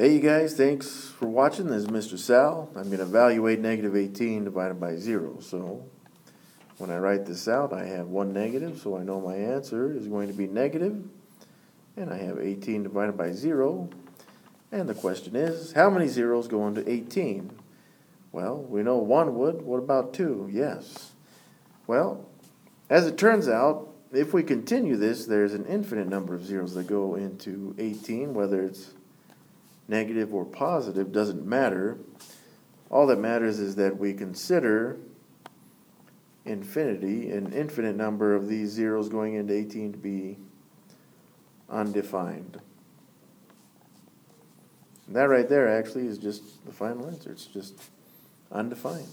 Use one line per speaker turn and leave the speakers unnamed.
Hey, you guys, thanks for watching. This is Mr. Sal. I'm going to evaluate negative 18 divided by 0. So when I write this out, I have one negative, so I know my answer is going to be negative. And I have 18 divided by 0. And the question is, how many zeros go into 18? Well, we know one would. What about two? Yes. Well, as it turns out, if we continue this, there's an infinite number of zeros that go into 18, whether it's negative or positive, doesn't matter. All that matters is that we consider infinity, an infinite number of these zeros going into 18 to be undefined. And that right there actually is just the final answer. It's just undefined.